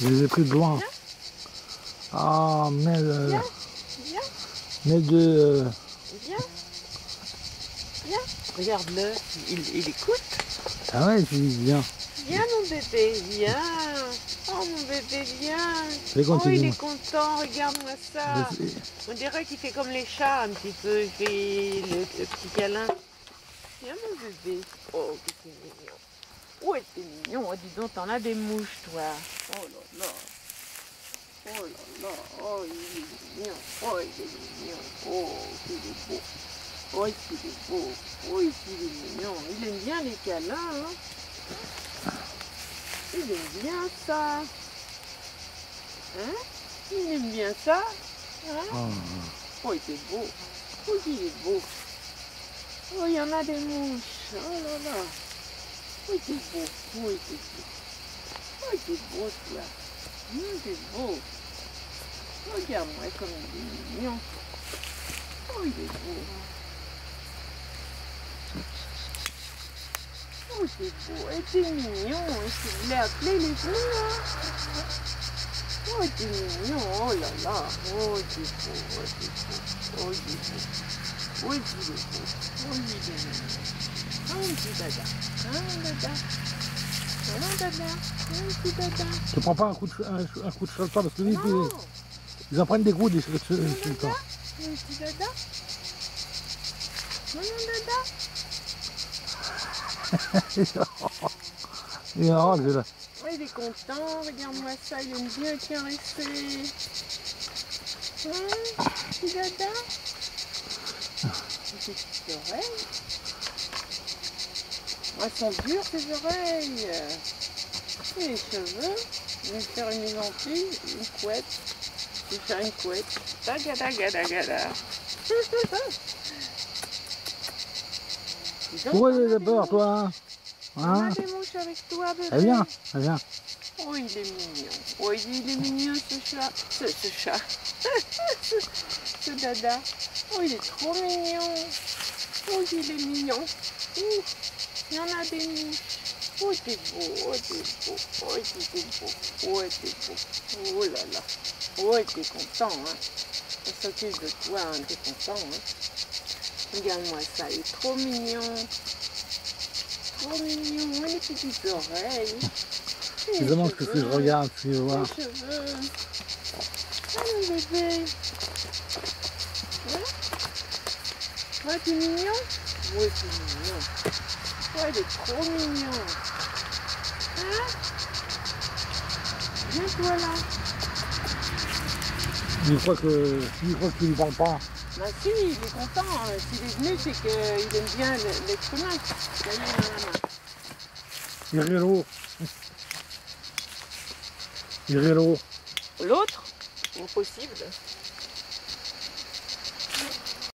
Je les ai pris de loin. Ah, mais... euh, Viens. Viens, mais de... euh, viens. Viens. Regarde-le, il, il écoute. Ah ouais, tu dis bien. Viens mon bébé, viens. Oh mon bébé, viens. Oh, il est content, regarde-moi ça. On dirait qu'il fait comme les chats un petit peu, il fait le, le petit câlin. Viens mon bébé. Oh, que t'es mignon. Ouais, t'es mignon. Oh, dis donc, t'en as des mouches, toi. Oh là là. Oh là là. Oh, il est mignon. Oh, il est mignon. Oh, qu'il est beau. Oh, qu'il est beau. Oh, qu'il est mignon. Il aime bien les câlins, hein. Il aime bien ça. Hein? Il aime bien ça. Hein? Oh, Oh, il est beau. Oh, il est beau. Oh, il y en a des mouches. Oh là là. Oh, il est beau. Oh, il est beau. Oh, il est beau, toi. Hum, il est beau. Regarde-moi comme il est mignon. Oh, il est beau. Oh, c'est beau. Et c'est mignon. Et tu hein. Tu prends pas un coup de, un, un coup de parce que lui, ils, ils en prennent des coups des petit dada, dada. Il est marrant, le là. Il est content, regarde-moi ça, il aime bien caresser. Hein, petit dada? Ses petites oreilles. Ah, elles sont dures ses oreilles. Et les cheveux. Je vais faire une gentille, une couette. Je vais faire une couette. Tagada, gada, gada. Dis donc, Pourquoi t'en tu as as des peur, mouches. toi hein On a Hein des mouches avec toi, bébé. Vient. Oh, il est mignon. Oh, il est mignon ce chat. Ce, ce chat. ce dada. Oh, il est trop mignon. Oh, il est mignon. Ouh, il y en a des mouches. Oh, t'es beau. Oh, t'es beau. Oh, t'es beau. Oh, t'es beau. Oh là là. Oh, t'es content, hein. On s'occupe de toi, hein. T'es content, hein. Regarde-moi ça. Il est trop mignon. Trop mignon. Les petites oreilles. Je demande ce que je regarde, tu veux voir. Les cheveux. Ah, mon bébé. Hein Ouais, t'es mignon Ouais, t'es mignon. Ouais, il est trop mignon. Hein Viens-toi là. Il croit que, il croit que tu lui parles pas. Bah si, il est content. S'il est venu, c'est qu'il aime bien l'être humain. Est lourd. L'autre? Impossible.